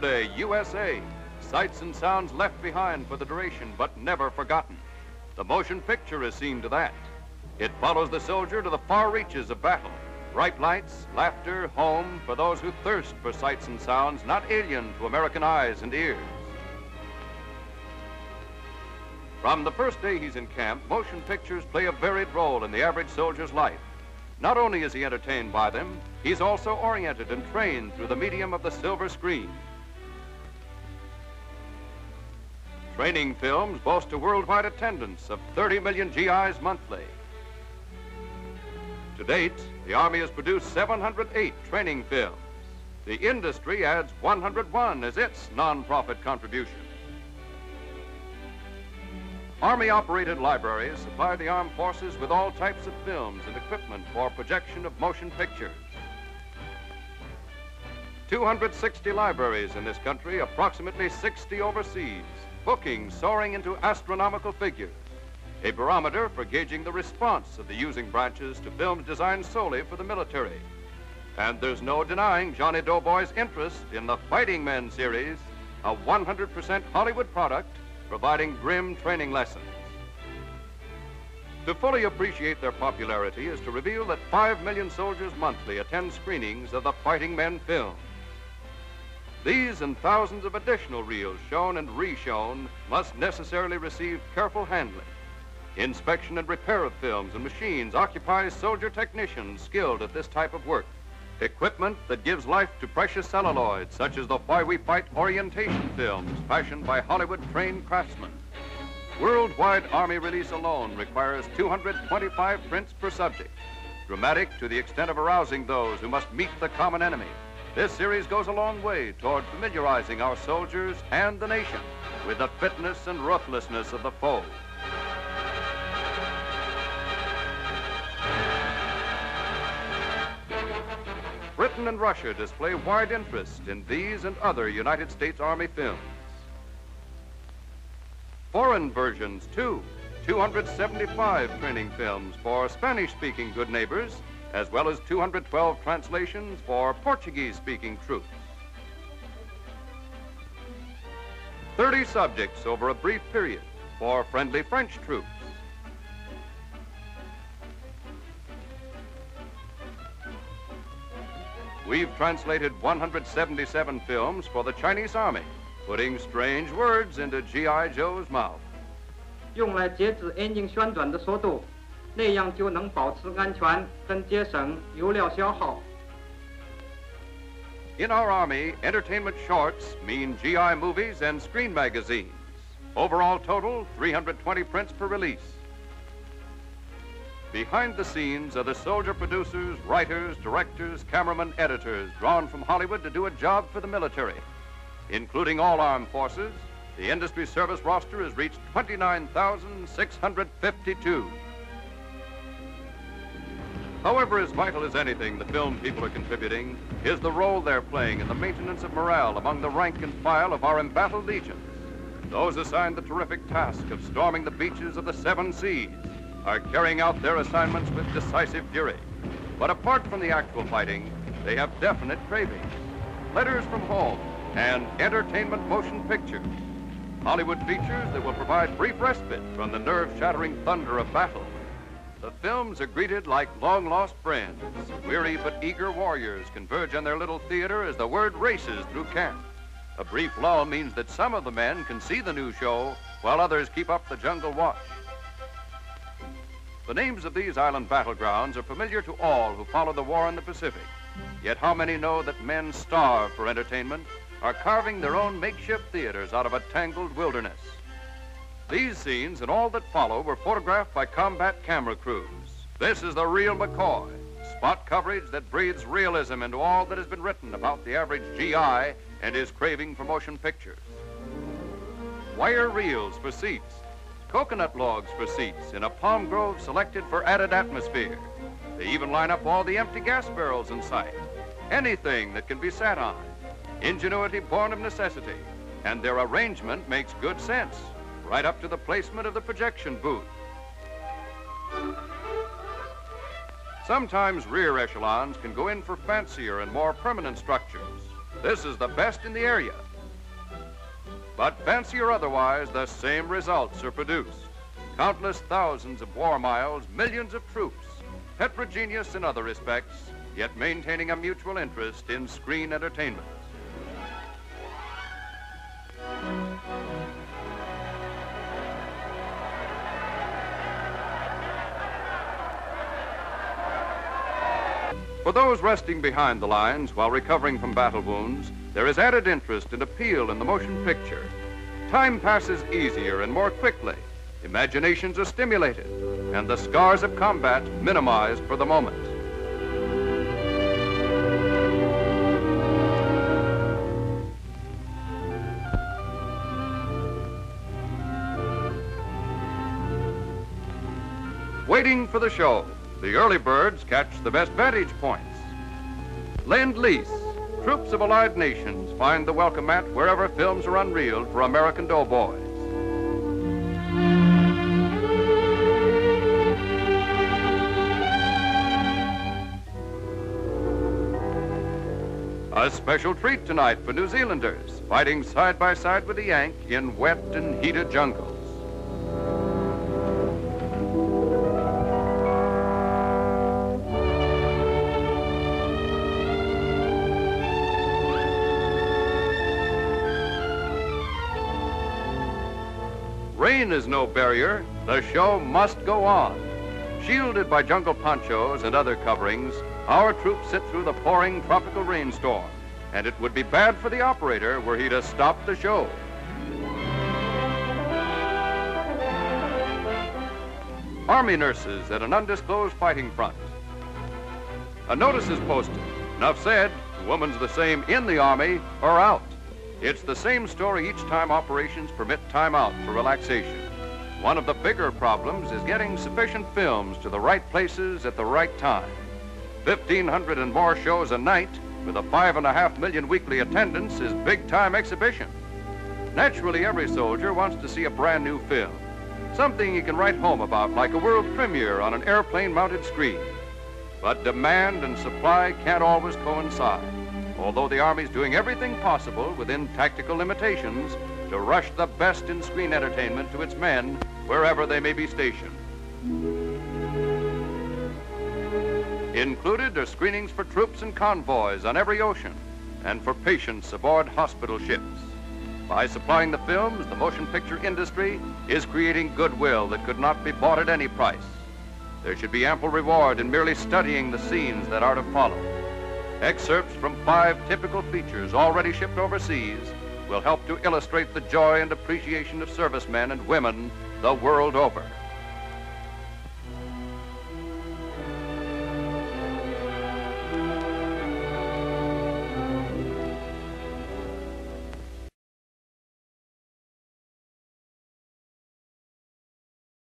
USA, USA. Sights and sounds left behind for the duration, but never forgotten. The motion picture is seen to that. It follows the soldier to the far reaches of battle. Bright lights, laughter, home for those who thirst for sights and sounds not alien to American eyes and ears. From the first day he's in camp, motion pictures play a varied role in the average soldier's life. Not only is he entertained by them, he's also oriented and trained through the medium of the silver screen. Training films boast a worldwide attendance of 30 million GIs monthly. To date, the Army has produced 708 training films. The industry adds 101 as its non-profit contribution. Army-operated libraries supply the armed forces with all types of films and equipment for projection of motion pictures. 260 libraries in this country, approximately 60 overseas, bookings soaring into astronomical figures. A barometer for gauging the response of the using branches to films designed solely for the military. And there's no denying Johnny Doughboy's interest in the Fighting Men series, a 100% Hollywood product providing grim training lessons. To fully appreciate their popularity is to reveal that 5 million soldiers monthly attend screenings of the Fighting Men film. These and thousands of additional reels shown and reshown must necessarily receive careful handling. Inspection and repair of films and machines occupies soldier technicians skilled at this type of work. Equipment that gives life to precious celluloids, such as the Why We Fight orientation films fashioned by Hollywood-trained craftsmen. Worldwide Army release alone requires 225 prints per subject. Dramatic to the extent of arousing those who must meet the common enemy. This series goes a long way toward familiarizing our soldiers and the nation with the fitness and ruthlessness of the foe. Britain and Russia display wide interest in these and other United States Army films. Foreign versions, too. 275 training films for Spanish-speaking good neighbors, as well as 212 translations for Portuguese-speaking troops. 30 subjects over a brief period for friendly French troops. We've translated 177 films for the Chinese Army, putting strange words into G.I. Joe's mouth. 用来节制眼睛旋转的速度， 那样就能保持安全跟节省油料消耗。In our Army, entertainment shorts mean GI movies and screen magazines. Overall total, 320 prints per release. Behind the scenes are the soldier producers, writers, directors, cameramen, editors drawn from Hollywood to do a job for the military. Including all armed forces, the industry service roster has reached 29,652. However, as vital as anything the film people are contributing is the role they're playing in the maintenance of morale among the rank and file of our embattled legions. Those assigned the terrific task of storming the beaches of the seven seas are carrying out their assignments with decisive fury. But apart from the actual fighting, they have definite cravings. Letters from home and entertainment motion pictures. Hollywood features that will provide brief respite from the nerve-shattering thunder of battle. The films are greeted like long-lost friends. Weary but eager warriors converge on their little theater as the word races through camp. A brief lull means that some of the men can see the new show while others keep up the jungle watch. The names of these island battlegrounds are familiar to all who follow the war in the Pacific. Yet how many know that men starve for entertainment, are carving their own makeshift theaters out of a tangled wilderness? These scenes and all that follow were photographed by combat camera crews. This is the real McCoy, spot coverage that breathes realism into all that has been written about the average GI and his craving for motion pictures. Wire reels for seats, coconut logs for seats in a palm grove selected for added atmosphere. They even line up all the empty gas barrels in sight. Anything that can be sat on. Ingenuity born of necessity. And their arrangement makes good sense, right up to the placement of the projection booth. Sometimes rear echelons can go in for fancier and more permanent structures. This is the best in the area. But fancy or otherwise, the same results are produced. Countless thousands of war miles, millions of troops, heterogeneous in other respects, yet maintaining a mutual interest in screen entertainment. For those resting behind the lines while recovering from battle wounds, there is added interest and appeal in the motion picture. Time passes easier and more quickly. Imaginations are stimulated, and the scars of combat minimized for the moment. Waiting for the show. The early birds catch the best vantage points. Lend lease. Troops of allied nations find the welcome mat wherever films are unreeled for American doughboys. A special treat tonight for New Zealanders, fighting side by side with the Yank in wet and heated jungles. Rain is no barrier. The show must go on. Shielded by jungle ponchos and other coverings, our troops sit through the pouring tropical rainstorm, and it would be bad for the operator were he to stop the show. Army nurses at an undisclosed fighting front. A notice is posted. Enough said, the woman's the same in the Army or out. It's the same story each time operations permit time out for relaxation. One of the bigger problems is getting sufficient films to the right places at the right time. 1,500 and more shows a night with a five and a half million weekly attendance is big time exhibition. Naturally, every soldier wants to see a brand new film, something he can write home about like a world premiere on an airplane mounted screen. But demand and supply can't always coincide although the Army's doing everything possible within tactical limitations to rush the best in screen entertainment to its men wherever they may be stationed. Included are screenings for troops and convoys on every ocean and for patients aboard hospital ships. By supplying the films, the motion picture industry is creating goodwill that could not be bought at any price. There should be ample reward in merely studying the scenes that are to follow. Excerpts from five typical features already shipped overseas will help to illustrate the joy and appreciation of servicemen and women the world over.